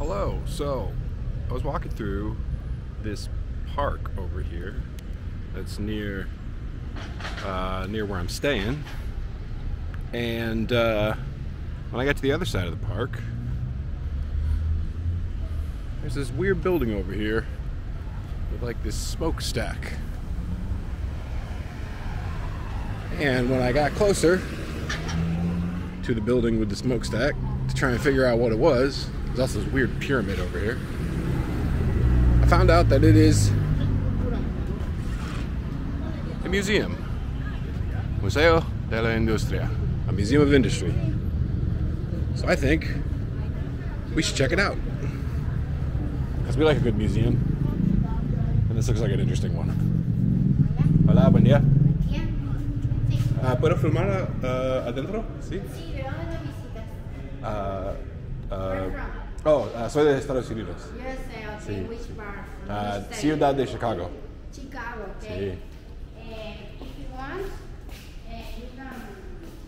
Hello. So, I was walking through this park over here that's near uh, near where I'm staying, and uh, when I got to the other side of the park, there's this weird building over here with like this smokestack. And when I got closer to the building with the smokestack to try and figure out what it was, there's also this weird pyramid over here. I found out that it is a museum. Museo de la Industria. A museum of industry. So I think we should check it out. Because we like a good museum. And this looks like an interesting one. Hola, buen día. Ah, ¿Puedo filmar ah, adentro? Sí. Sí, ¿de dónde nos visitas? From? Oh, ah, soy de Estados Unidos. Okay. Sí. Which part? From Ah, which ciudad de Chicago. Chicago, Sí. okay. And if you want, uh, you can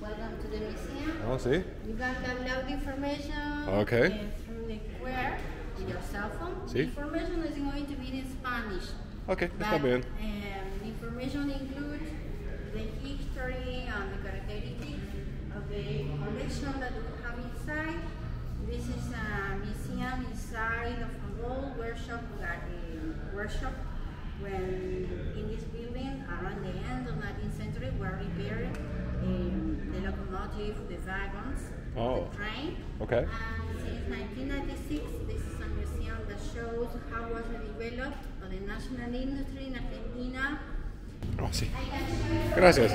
welcome to the museum. Oh, sí. You can download the information Okay. uh, through the QR with your cell phone. Sí. The information is going to be in Spanish. Ok, está But, bien. um, the information includes the history and the characteristics of the collection that we have inside. This is a museum inside of an old workshop, that, uh, workshop when in this building around the end of 19th century were repaired um, the locomotive, the wagons, Oh. the train. Okay. And since 1996, this is a museum that shows how was the development of the national industry in Argentina. Oh, sí. I can show Gracias.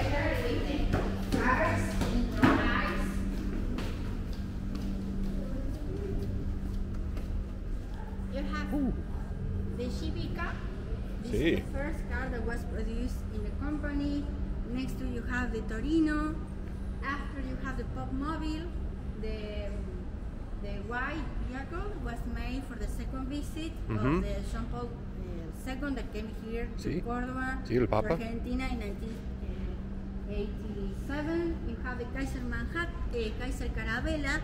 Have the Civica. This Sí. is the first car that was produced in the company. Next to you have the Torino. After you have the Popemobile. The the white vehicle was made for the second visit Mhm. of the Jean Paul uh, II that came here Sí. to Córdoba, Sí, el to Argentina in 1987. You have the Kaiser Manhattan, uh, Kaiser Carabela,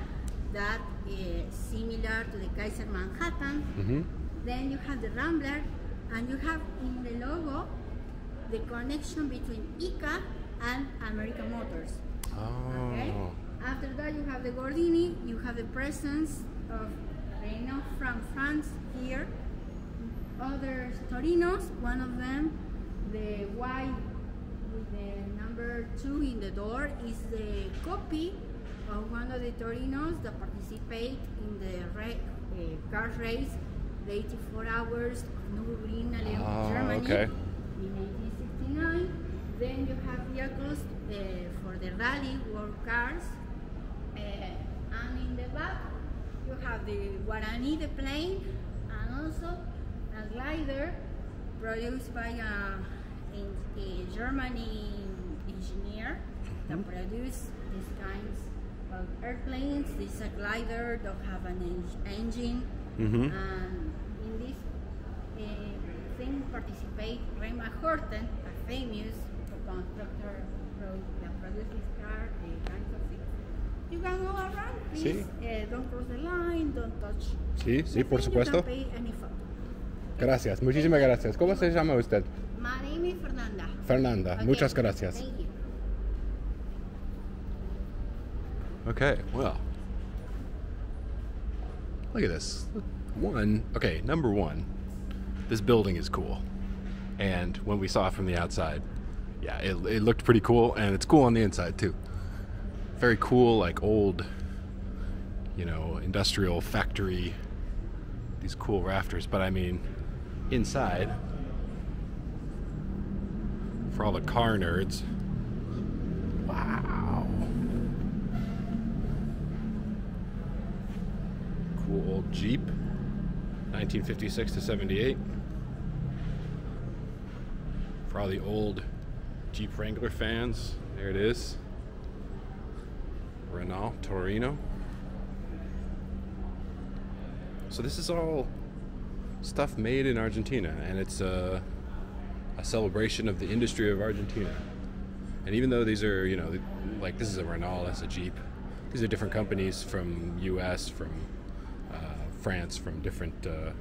that is similar to the Kaiser Manhattan. Mm-hmm. Then you have the Rambler, and you have in the logo the connection between IKA and American Motors. Okay? Oh. After that, you have the Gordini, you have the presence of Renault from France here. Other Torinos, one of them, the white with the number two in the door, is the copy of one of the Torinos that participate in the ra- uh, car race, the 84 hours of Nürburgring, Ah, Germany okay. in 1869. Then you have vehicles uh, for the rally world cars. Uh, and in the back, you have the Guarani, the plane, and also a glider produced by a, in, a Germany engineer that produced these kinds of airplanes. This is a glider that have an en- engine, Mhm. and in this uh, thing participate Raymond Horten, a famous constructor that produced this car, uh, kinds of things. You can go around, please. Sí. Uh, don't cross the line, don't touch. Sí, sí, the por supuesto. Pay any. Gracias, muchísimas gracias. ¿Cómo se llama usted? My name is Fernanda. Fernanda. Okay, Muchas gracias. Okay, well. Look at this. One, okay, number one, this building is cool. And when we saw it from the outside, yeah, it, it looked pretty cool, and it's cool on the inside too. Very cool, like old, you know, industrial factory, these cool rafters. But I mean, inside, for all the car nerds, wow. Cool old Jeep, 1956 to 78. For all the old Jeep Wrangler fans, there it is. Renault Torino. So this is all stuff made in Argentina, and it's a, a celebration of the industry of Argentina. And even though these are, you know, like this is a Renault, that's a Jeep. These are different companies from U.S., from France from different uh,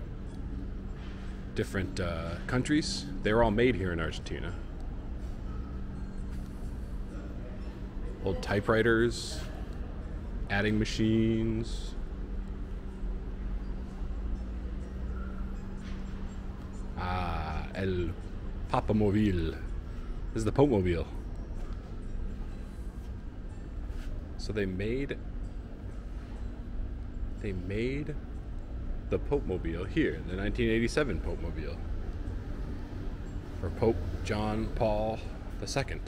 different uh, countries. They were all made here in Argentina. Old typewriters, adding machines. Ah, el Papamobile. This is the Popemobile. So they made they made the Popemobile here, the 1987 Popemobile. For Pope John Paul II.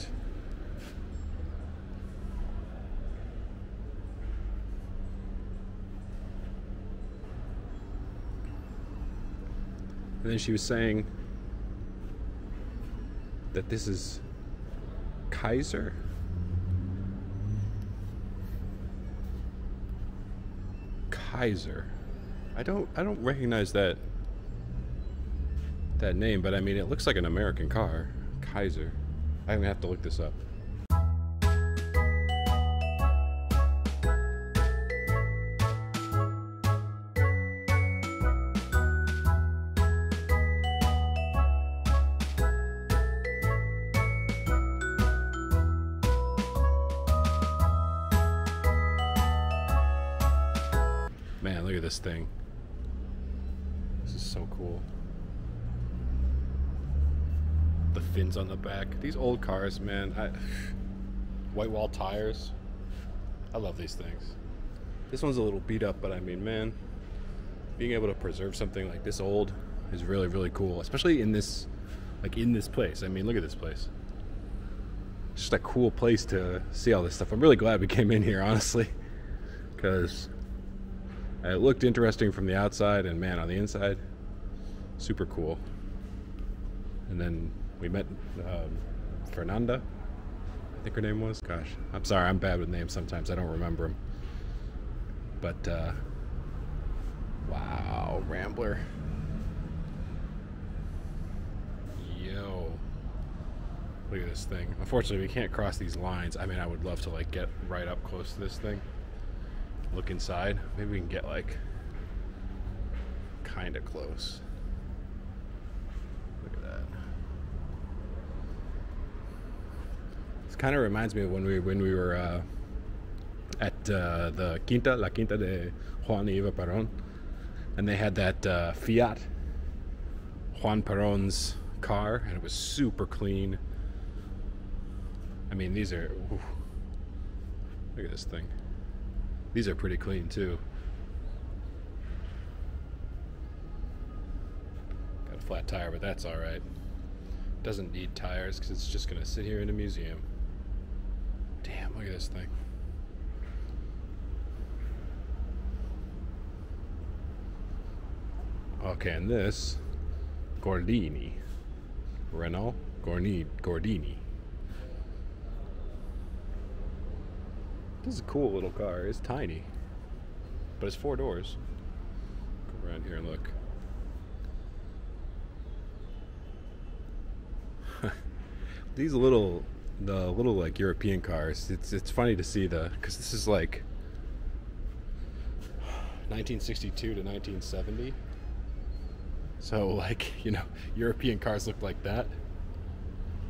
And then she was saying that this is Kaiser. Kaiser. I don't I don't recognize that that name, but I mean it looks like an American car. Kaiser. I'm gonna have to look this up. These old cars, man. I, white wall tires. I love these things. This one's a little beat up, but I mean, man, being able to preserve something like this old is really, really cool. Especially in this, like in this place. I mean, look at this place. Just a cool place to see all this stuff. I'm really glad we came in here, honestly, because it looked interesting from the outside, and man, on the inside, super cool. And then we met um, Fernanda, I think her name was. Gosh, I'm sorry, I'm bad with names sometimes. I don't remember them. But uh, wow, Rambler. Yo, look at this thing. Unfortunately, we can't cross these lines. I mean, I would love to like get right up close to this thing look inside. Maybe we can get like kind of close. Look at that. This kind of reminds me of when we when we were uh, at uh, the Quinta, La Quinta de Juan Eva Perón, and they had that uh, Fiat Juan Perón's car, and it was super clean. I mean, these are. Look at this thing. These are pretty clean too. Got a flat tire, but that's all right. Doesn't need tires because it's just gonna sit here in a museum. Look at this thing. Okay, and this Gordini, Renault Gorni, Gordini. This is a cool little car. It's tiny, but it's four doors. Go around here and look. These little, the little like European cars. It's it's funny to see the because this is like 1962 to 1970. So like you know, European cars look like that,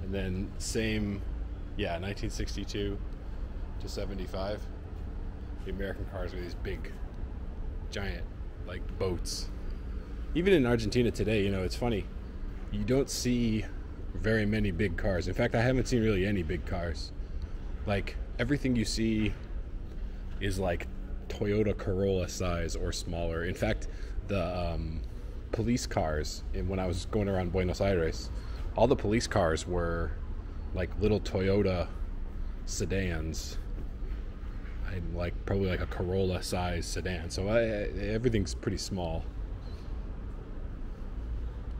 and then same, yeah, 1962 to 75. The American cars were these big, giant, like boats. Even in Argentina today, you know, it's funny. You don't see very many big cars. In fact, I haven't seen really any big cars. Like, everything you see is like Toyota Corolla size or smaller. In fact, the um, police cars, when I was going around Buenos Aires, all the police cars were like little Toyota sedans and like probably like a Corolla size sedan. So I, everything's pretty small,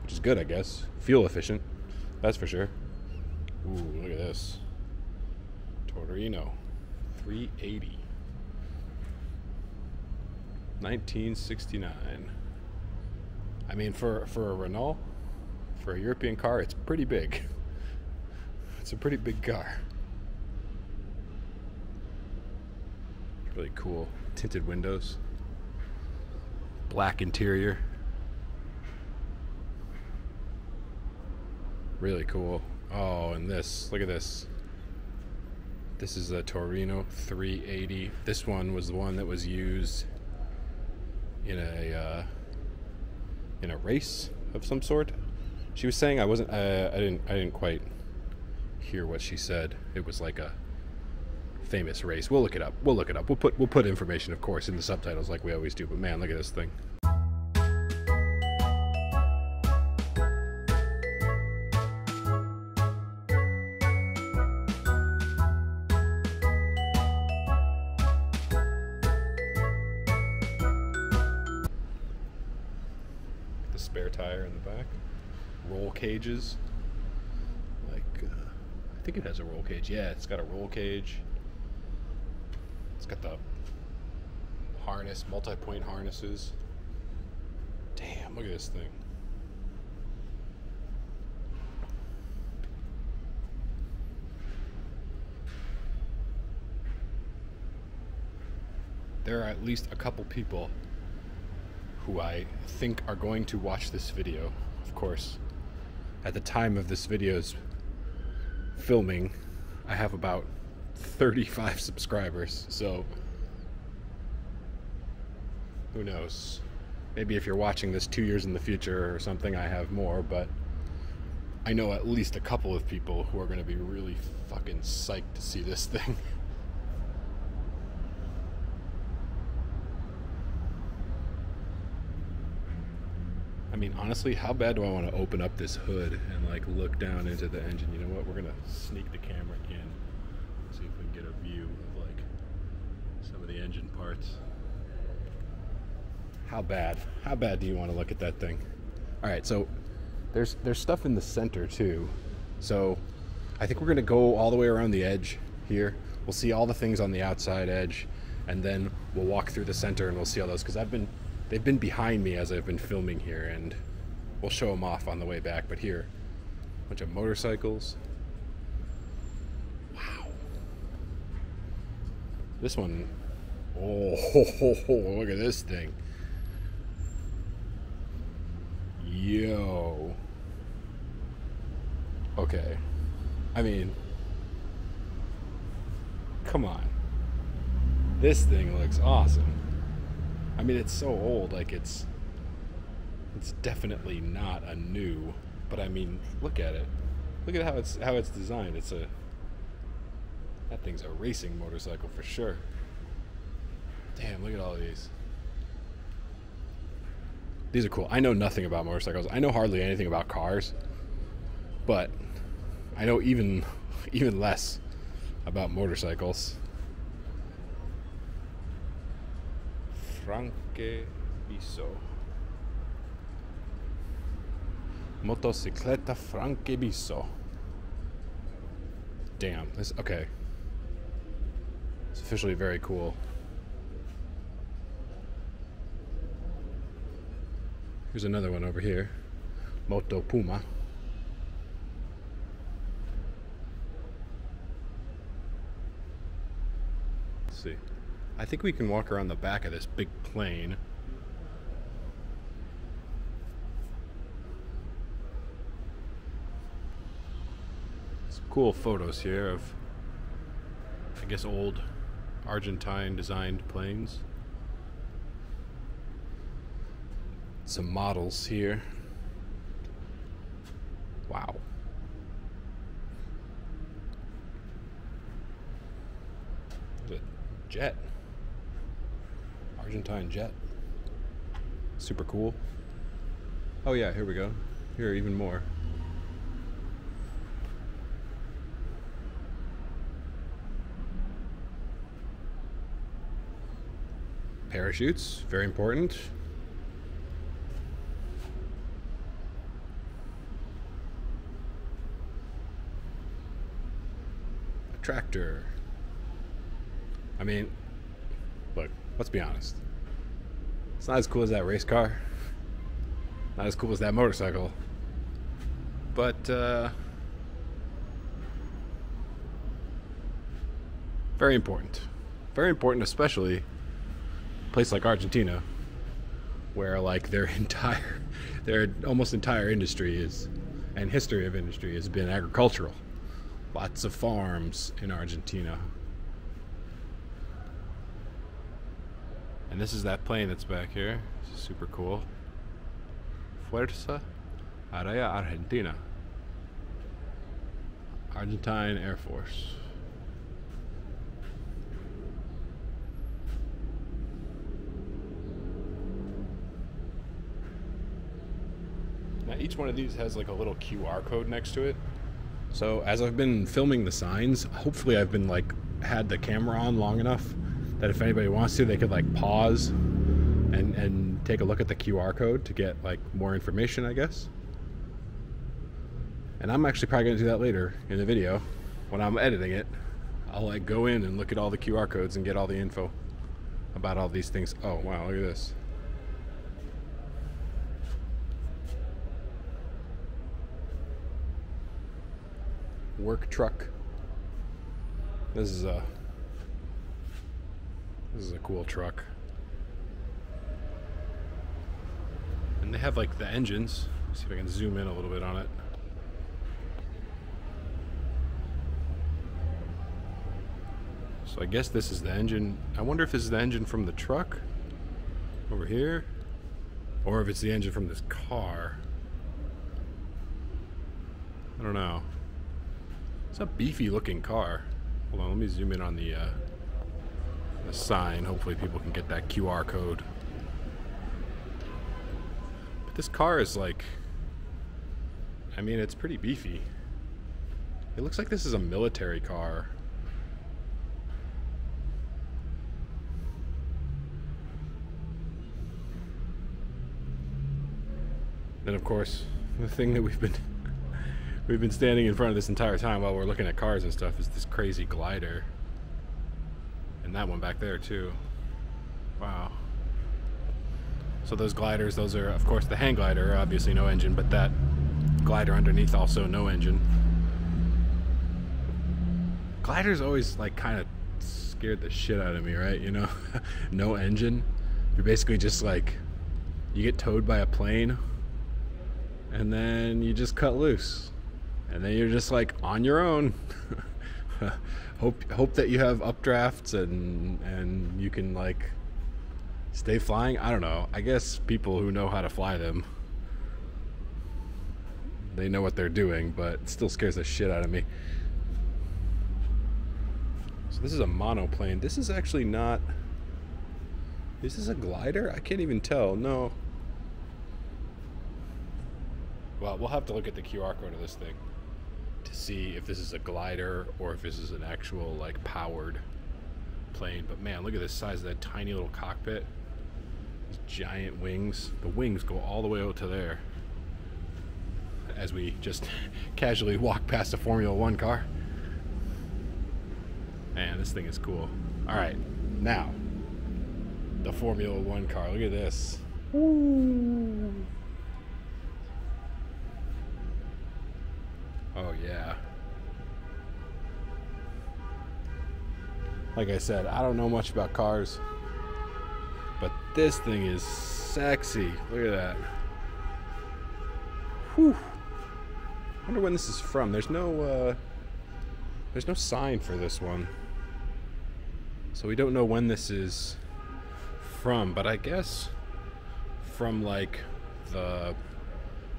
which is good, I guess. Fuel efficient, that's for sure. Ooh, look at this Torino 380, 1969. I mean, for for a Renault, for a European car, it's pretty big. It's a pretty big car. Really cool tinted windows. Black interior. Really cool. Oh, and this. Look at this. This is a Torino 380. This one was the one that was used in a uh, in a race of some sort. She was saying I wasn't. Uh, I didn't. I didn't quite hear what she said. It was like a famous race. We'll look it up. We'll look it up. We'll put we'll put information, of course, in the subtitles like we always do. But man, look at this thing. Cages. Like, uh, I think it has a roll cage. Yeah, it's got a roll cage. It's got the harness, multi-point harnesses. Damn, look at this thing. There are at least a couple people who I think are going to watch this video. Of course, at the time of this video's filming, I have about 35 subscribers, so who knows? Maybe if you're watching this two years in the future or something, I have more, but I know at least a couple of people who are going to be really fucking psyched to see this thing. I mean, honestly, how bad do I want to open up this hood and like look down into the engine? You know what? We're gonna sneak the camera in, see if we can get a view of like some of the engine parts. How bad? How bad do you want to look at that thing? All right, so there's there's stuff in the center too. So I think we're gonna go all the way around the edge here. We'll see all the things on the outside edge, and then we'll walk through the center and we'll see all those because I've been they've been behind me as I've been filming here, and we'll show them off on the way back. But here, a bunch of motorcycles. Wow. This one, oh, look at this thing. Yo. Okay. I mean, come on. This thing looks awesome. I mean, it's so old, like it's it's definitely not a new, but I mean, look at it. Look at how it's how it's designed. It's a that thing's a racing motorcycle for sure. Damn, look at all these. These are cool. I know nothing about motorcycles. I know hardly anything about cars. But I know even even less about motorcycles. Franke Biso. Motocicleta Franke Biso. Damn, this okay. It's officially very cool. Here's another one over here. Moto Puma. Let's see. I think we can walk around the back of this big plane. Some cool photos here of, I guess, old Argentine designed planes. Some models here. Wow. The jet. Argentine jet. Super cool. Oh yeah, here we go. Here even more. Parachutes, very important. A tractor. I mean, look, let's be honest. It's not as cool as that race car. Not as cool as that motorcycle. But, uh, very important. Very important, especially a place like Argentina, where like their entire, their almost entire industry is, and history of industry has been agricultural. Lots of farms in Argentina. And this is that plane that's back here. super cool. Fuerza Aérea Argentina. Argentine Air Force. Now each one of these has like a little QR code next to it. So as I've been filming the signs, hopefully I've been like had the camera on long enough that if anybody wants to, they could like pause and and take a look at the QR code to get like more information, I guess. And I'm actually probably gonna do that later in the video when I'm editing it. I'll like go in and look at all the QR codes and get all the info about all these things. Oh wow, look at this. Work truck. This is a this is a cool truck. And they have like the engines. Let's see if I can zoom in a little bit on it. So I guess this is the engine. I wonder if this is the engine from the truck over here or if it's the engine from this car. I don't know. It's a beefy looking car. Hold on, let me zoom in on the, uh, the sign. Hopefully people can get that QR code. But this car is like, I mean, it's pretty beefy. It looks like this is a military car. Then of course, the thing that we've been we've been standing in front of this entire time while we're looking at cars and stuff is this crazy glider. And that one back there too. Wow. So those gliders, those are of course the hang glider, obviously no engine, but that glider underneath also no engine. Gliders always like kind of scared the shit out of me, right? You know, no engine. You're basically just like you get towed by a plane and then you just cut loose and then you're just like on your own hope hope that you have updrafts and and you can like stay flying. I don't know. I guess people who know how to fly them they know what they're doing but it still scares the shit out of me. So this is a monoplane. This is actually not This is a glider? I can't even tell. No. Well, we'll have to look at the QR code of this thing to see if this is a glider or if this is an actual like powered plane. But man, look at the size of that tiny little cockpit. These giant wings. The wings go all the way out to there. As we just casually walk past a Formula One car. Man, this thing is cool. All right, now the Formula One car. Look at this. Ooh. Oh, yeah. Like I said, I don't know much about cars, but this thing is sexy. Look at that. Whew. I wonder when this is from. There's no, uh, there's no sign for this one. So we don't know when this is from, but I guess from like the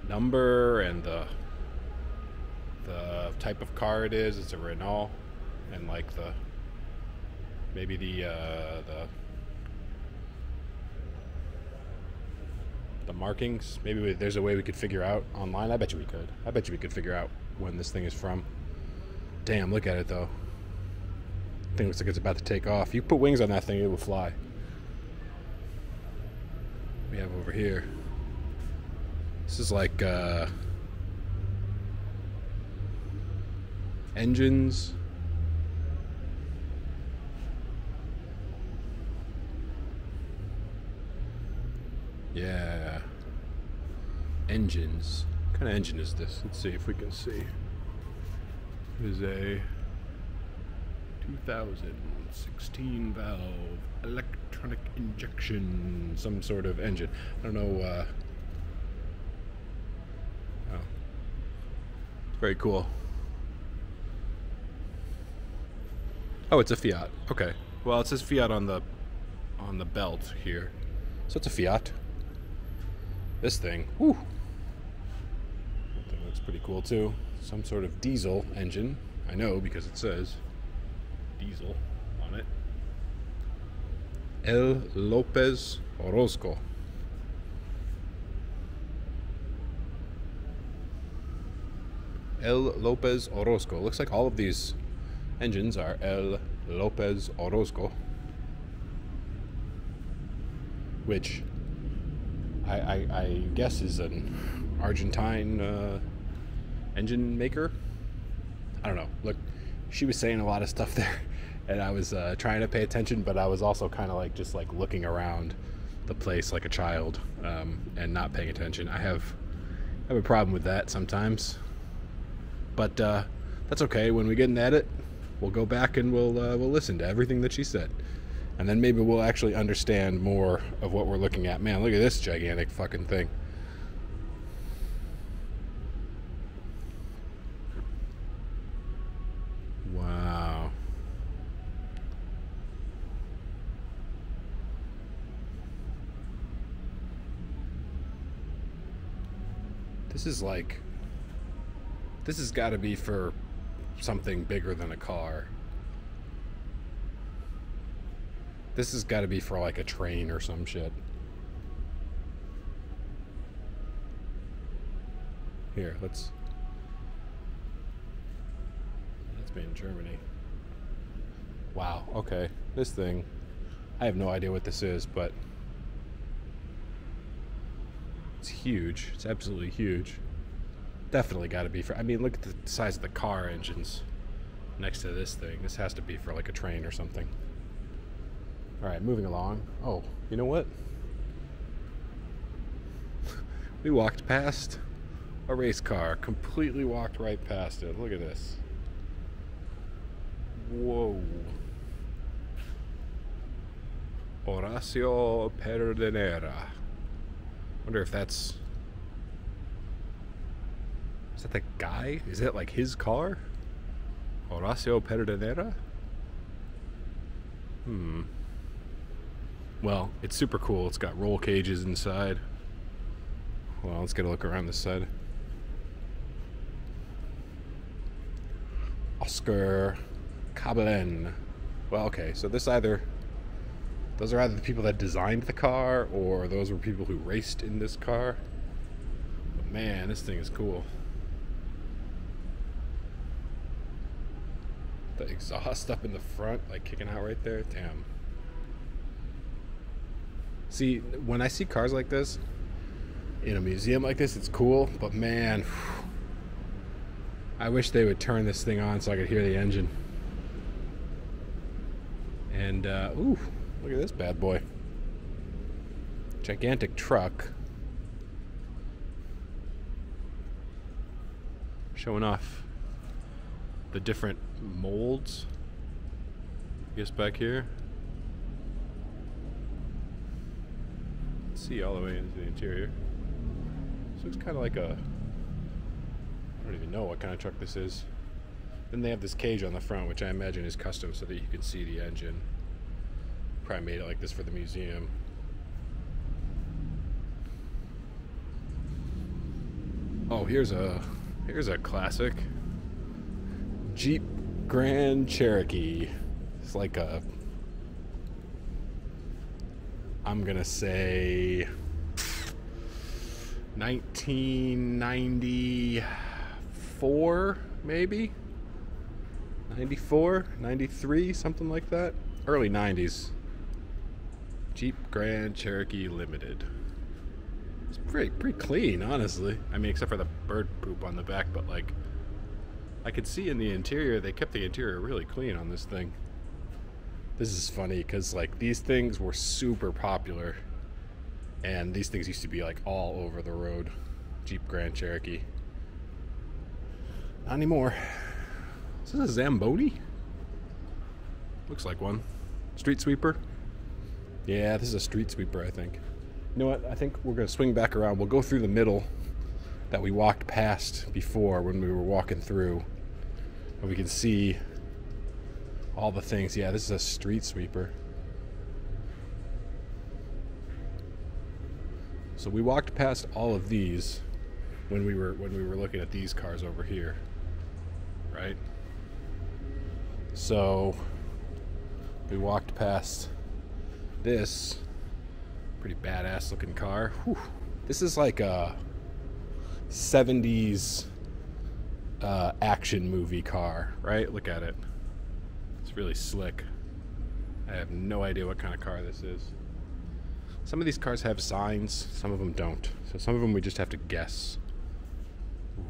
number and the the type of car it is. It's a Renault, and like the maybe the uh, the the markings. Maybe there's a way we could figure out online. I bet you we could. I bet you we could figure out when this thing is from. Damn, look at it though. Thing looks like it's about to take off. You put wings on that thing, it will fly. We have over here. This is like uh engines. Yeah. Engines. What kind of engine is this? Let's see if we can see. It is a 2016 valve electronic injection, some sort of engine. I don't know. Uh, oh, very cool. Oh, it's a Fiat. Okay. Well, it says Fiat on the on the belt here, so it's a Fiat. This thing, whoo, that thing looks pretty cool too. Some sort of diesel engine. I know because it says diesel on it. El Lopez Orozco. El Lopez Orozco. Looks like all of these engines are El Lopez Orozco. Which I, I, I guess is an Argentine uh, engine maker. I don't know. Look, she was saying a lot of stuff there, and I was uh, trying to pay attention, but I was also kind of like just like looking around the place like a child um, and not paying attention. I have have a problem with that sometimes, but uh, that's okay. When we get an edit, we'll go back and we'll uh, we'll listen to everything that she said, and then maybe we'll actually understand more of what we're looking at. Man, look at this gigantic fucking thing. Wow. This is like. This has got to be for something bigger than a car. This has got to be for like a train or some shit. Here, let's. That's made in Germany. Wow, okay. This thing. I have no idea what this is, but. It's huge. It's absolutely huge. Definitely got to be for. I mean, look at the size of the car engines next to this thing. This has to be for like a train or something. All right, moving along. Oh, you know what? we walked past a race car. Completely walked right past it. Look at this. Whoa. Horacio Perdonera. Wonder if that's. Is that the guy? Is that like his car? Horacio Perdonera? Hmm. Well, it's super cool. It's got roll cages inside. Well, let's get a look around this side. Oscar Cabalen. Well, okay, so this either those are either the people that designed the car or those were people who raced in this car. But man, this thing is cool. The exhaust up in the front, like kicking out right there. Damn. See, when I see cars like this in a museum like this, it's cool, but man, I wish they would turn this thing on so I could hear the engine. And, uh, ooh, look at this bad boy. Gigantic truck. Showing off the different molds. I guess back here. see all the way into the interior. This looks kind of like a. I don't even know what kind of truck this is. Then they have this cage on the front, which I imagine is custom so that you can see the engine. Probably made it like this for the museum. Oh, here's a here's a classic Grand Cherokee. It's like a I'm gonna say 1994, maybe 94, 93, something like that. Early 90s. Jeep Grand Cherokee Limited. It's pretty pretty clean, honestly. I mean, except for the bird poop on the back, but like, I could see in the interior they kept the interior really clean on this thing. This is funny because like these things were super popular, and these things used to be like all over the road. Jeep Grand Cherokee. Not anymore. Is this a Zamboni? Looks like one. Street sweeper. Yeah, this is a street sweeper, I think. You know what? I think we're going to swing back around. We'll go through the middle that we walked past before when we were walking through. And we can see all the things. Yeah, this is a street sweeper. So we walked past all of these when we were when we were looking at these cars over here. Right? So we walked past this pretty badass looking car. Whew. This is like a 70s uh, action movie car, right? Look at it. It's really slick. I have no idea what kind of car this is. Some of these cars have signs, some of them don't. So some of them we just have to guess. Ooh,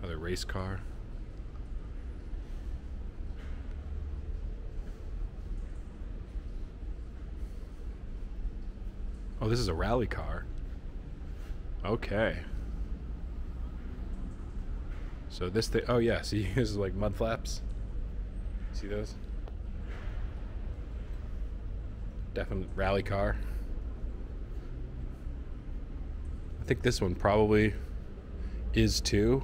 another race car. Oh, this is a rally car. Okay. So this thing, oh yeah, see, this is like mud flaps. See those? Definite rally car. I think this one probably is too.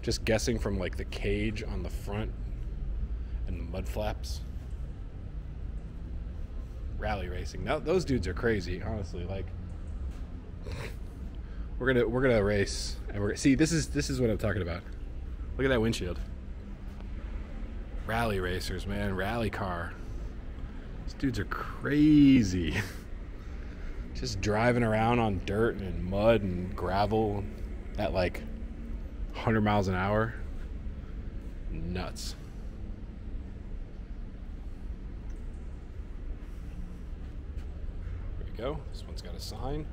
Just guessing from like the cage on the front and the mud flaps. Rally racing. Now those dudes are crazy, honestly. Like we're gonna we're gonna race and we're see this is this is what I'm talking about. Look at that windshield. Rally racers, man. Rally car. These dudes are crazy. Just driving around on dirt and mud and gravel at like 100 miles an hour. Nuts. There we go. This one's got a sign.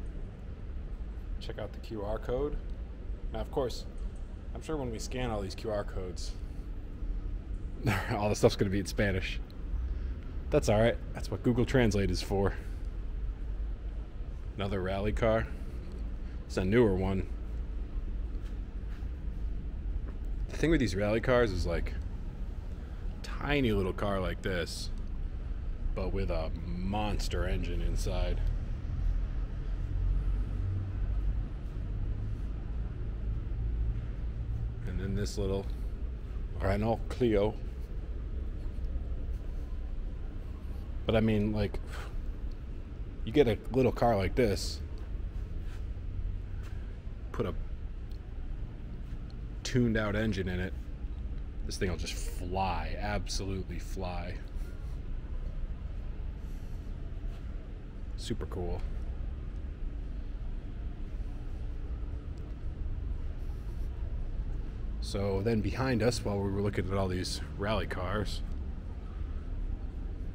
Check out the QR code. Now, of course, I'm sure when we scan all these QR codes, all the stuff's going to be in Spanish. That's alright. That's what Google Translate is for. Another rally car. It's a newer one. The thing with these rally cars is like tiny little car like this, but with a monster engine inside. Then this little Renault Clio. But I mean, like, you get a little car like this, put a tuned out engine in it, this thing will just fly, absolutely fly. Super cool. So then behind us, while we were looking at all these rally cars,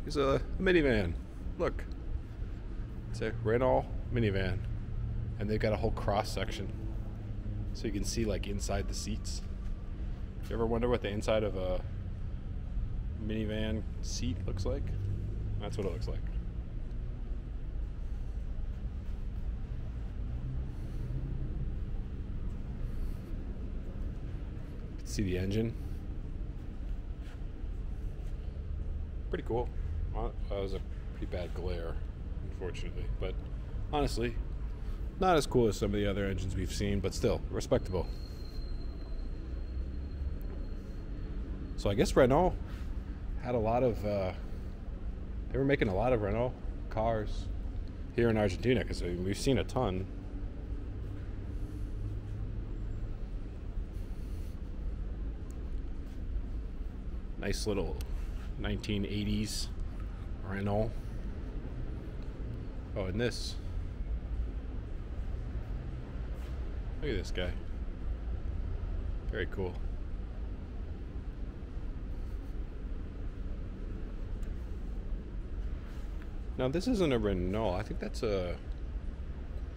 is a minivan. Look, it's a Renault minivan, and they've got a whole cross section, so you can see like inside the seats. You ever wonder what the inside of a minivan seat looks like? That's what it looks like. See the engine. Pretty cool. Well, that was a pretty bad glare, unfortunately. But honestly, not as cool as some of the other engines we've seen, but still respectable. So I guess Renault had a lot of. Uh, they were making a lot of Renault cars here in Argentina because we've seen a ton. Nice little 1980s Renault. Oh, and this. Look at this guy. Very cool. Now this isn't a Renault. I think that's a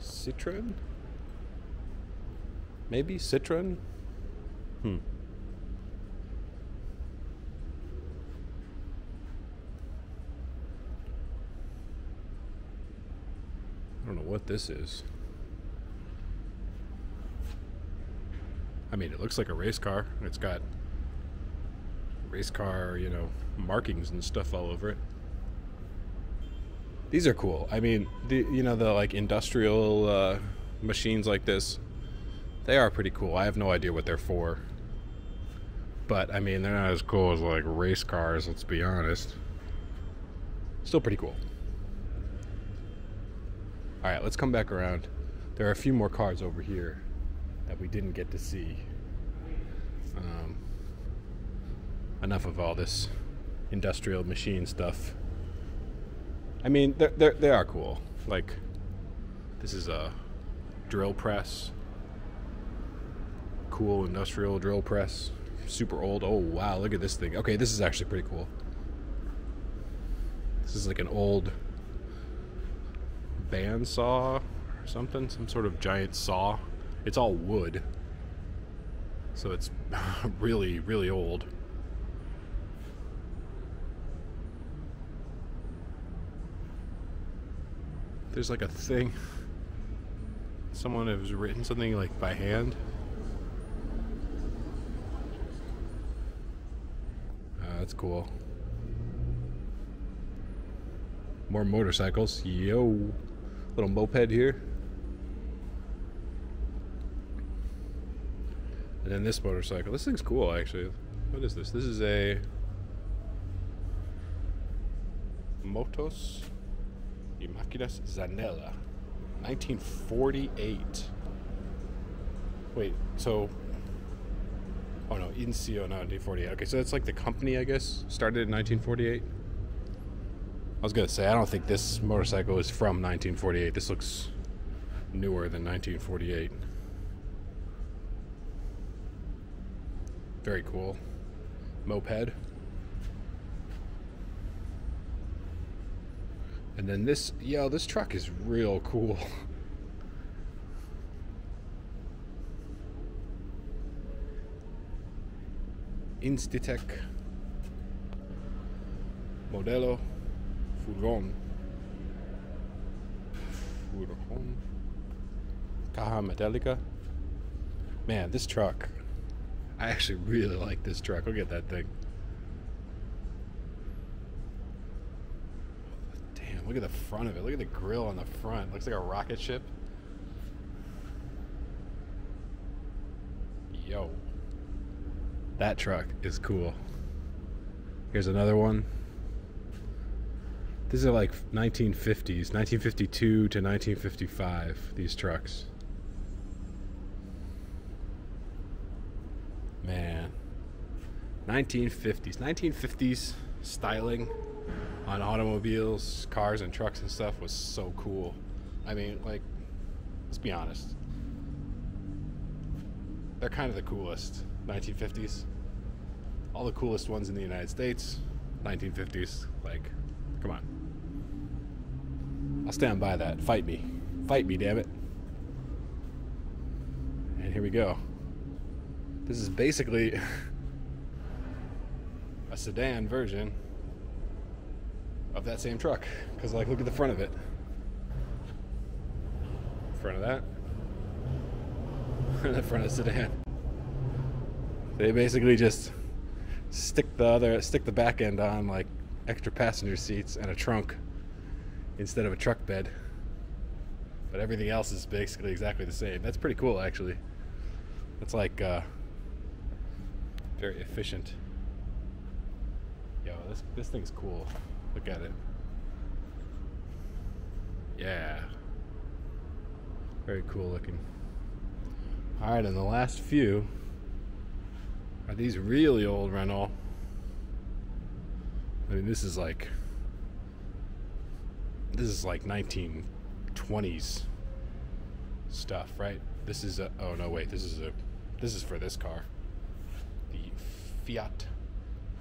Citroen. Maybe Citroen. Hmm. I don't know what this is. I mean, it looks like a race car. It's got race car, you know, markings and stuff all over it. These are cool. I mean, the you know the like industrial uh, machines like this, they are pretty cool. I have no idea what they're for, but I mean they're not as cool as like race cars. Let's be honest. Still pretty cool. All right, let's come back around. There are a few more cars over here that we didn't get to see. Um, enough of all this industrial machine stuff. I mean, they're, they're, they are cool. Like, this is a drill press. Cool industrial drill press. Super old. Oh, wow, look at this thing. Okay, this is actually pretty cool. This is like an old bandsaw or something. Some sort of giant saw. It's all wood. So it's really, really old. there's like a thing. Someone has written something like by hand. Uh, that's cool. More motorcycles. Yo. Little moped here. And then this motorcycle. This thing's cool actually. What is this? This is a Motos y Máquinas Zanella, 1948. Wait, so. Oh no, Incio, 1948. Okay, so that's like the company, I guess, started in 1948. I was gonna say, I don't think this motorcycle is from 1948. This looks newer than 1948. Very cool. Moped. And then this, yo, this truck is real cool. Institec Modelo Furgon. Furgon. Caja Metallica. Man, this truck. I actually really like this truck. Look at that thing. Damn, look at the front of it. Look at the grill on the front. Looks like a rocket ship. Yo. That truck is cool. Here's another one. These are like 1950s, 1952 to 1955, these trucks. Man. 1950s. 1950s styling on automobiles, cars, and trucks and stuff was so cool. I mean, like, let's be honest. They're kind of the coolest 1950s. All the coolest ones in the United States, 1950s. Like, come on. I'll stand by that. Fight me. Fight me, damn it. And here we go. This is basically a sedan version of that same truck. Because, like, look at the front of it. Front of that. the front of the sedan. They basically just stick the other, stick the back end on like extra passenger seats and a trunk instead of a truck bed. But everything else is basically exactly the same. That's pretty cool, actually. That's like uh, very efficient. Yo, this this thing's cool. Look at it. Yeah. Very cool looking. Alright, and the last few are these really old Renault. I mean, this is like. This is like 1920s stuff, right? This is a. Oh, no, wait. This is a. This is for this car. The Fiat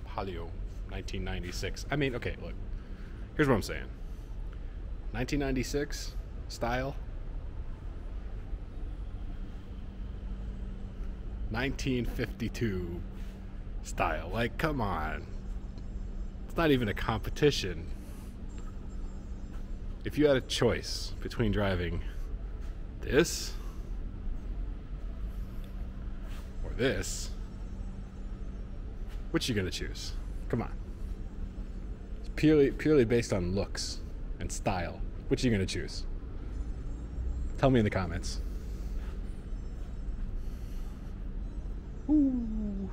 Palio 1996. I mean, okay, look. Here's what I'm saying 1996 style. 1952 style. Like, come on. It's not even a competition. If you had a choice between driving this or this, Which are you gonna choose? Come on. It's purely purely based on looks and style. Which are you gonna choose? Tell me in the comments. Ooh.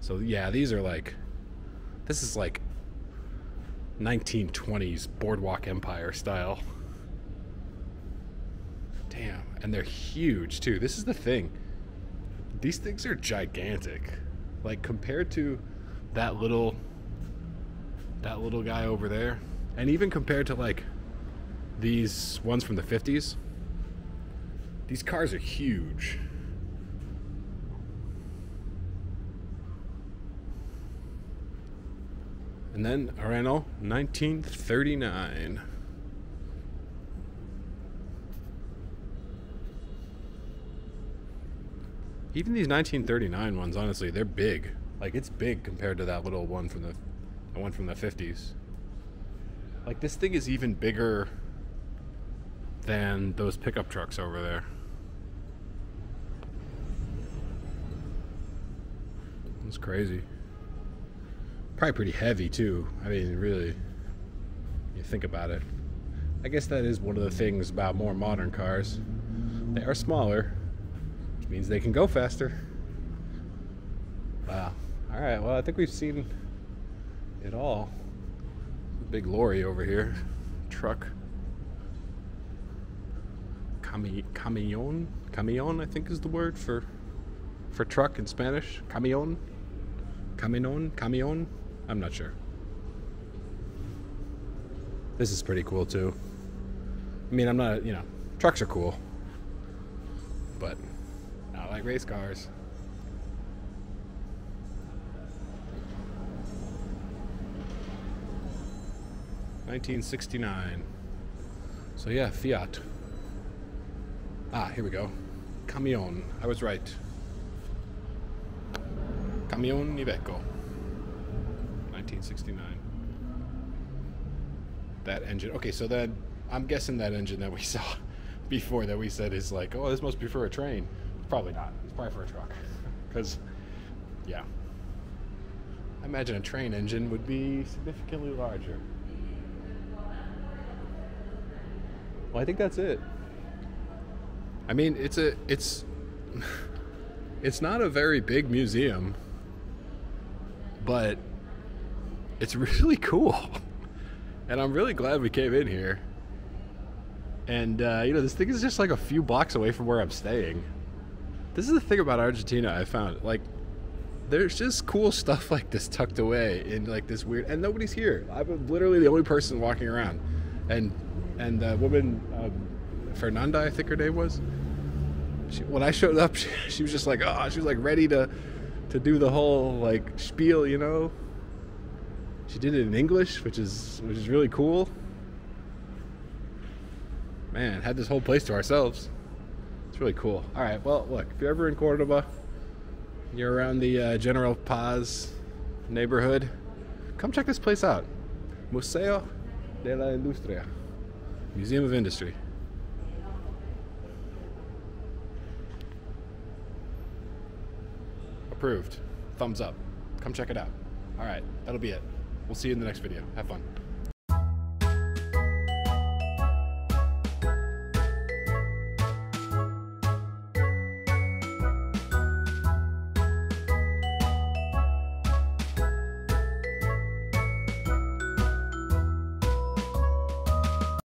So yeah, these are like this is like 1920s boardwalk empire style. Damn, and they're huge too. This is the thing. These things are gigantic. Like compared to that little that little guy over there and even compared to like these ones from the 50s these cars are huge and then a Renault 1939 even these 1939 ones honestly they're big like it's big compared to that little one from the, the one from the 50s. Like this thing is even bigger than those pickup trucks over there. It's crazy. Probably pretty heavy too. I mean, really, you think about it. I guess that is one of the things about more modern cars. They are smaller, which means they can go faster. Wow. All right, well, I think we've seen it all. Big lorry over here, truck. Cami- camion? Camion, I think is the word for for truck in Spanish. Camion? Camion? Camion? I'm not sure. This is pretty cool too. I mean, I'm not, you know, trucks are cool. But not like race cars. 1969. So yeah, Fiat. Ah, here we go. Camion. I was right. Camion Iveco. 1969. That engine. Okay, so then I'm guessing that engine that we saw before that we said is like, oh, this must be for a train. Probably not. It's probably for a truck. Because, yeah. I imagine a train engine would be significantly larger. Well, I think that's it. I mean, it's a it's it's not a very big museum, but it's really cool. And I'm really glad we came in here. And uh, you know, this thing is just like a few blocks away from where I'm staying. This is the thing about Argentina I found. Like there's just cool stuff like this tucked away in like this weird and nobody's here. I'm literally the only person walking around. And and the woman um, Fernanda, I think her name was. She, when I showed up, she, she, was just like, oh, she was like ready to to do the whole like spiel, you know. She did it in English, which is which is really cool. Man, had this whole place to ourselves. It's really cool. All right, well, look, if you're ever in Cordoba, you're around the uh, General Paz neighborhood, come check this place out. Museo de la Industria. Museum of Industry. Approved. Thumbs up. Come check it out. All right, that'll be it. We'll see you in the next video. Have fun.